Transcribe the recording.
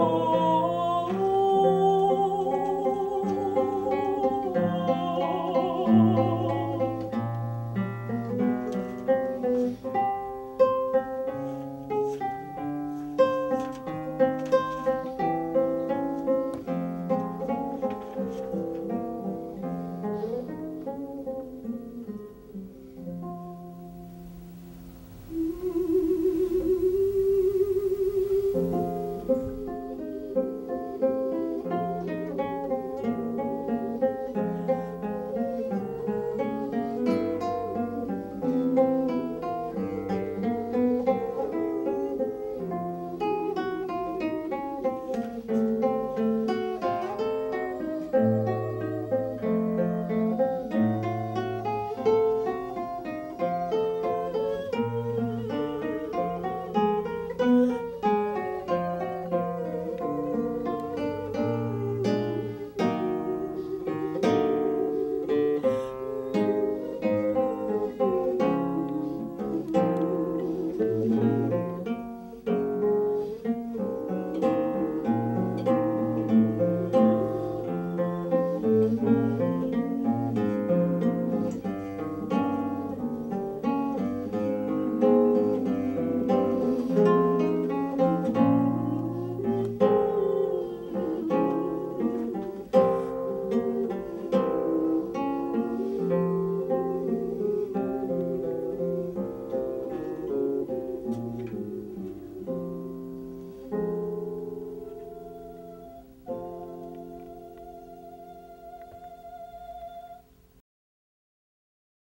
Oh.